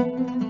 Música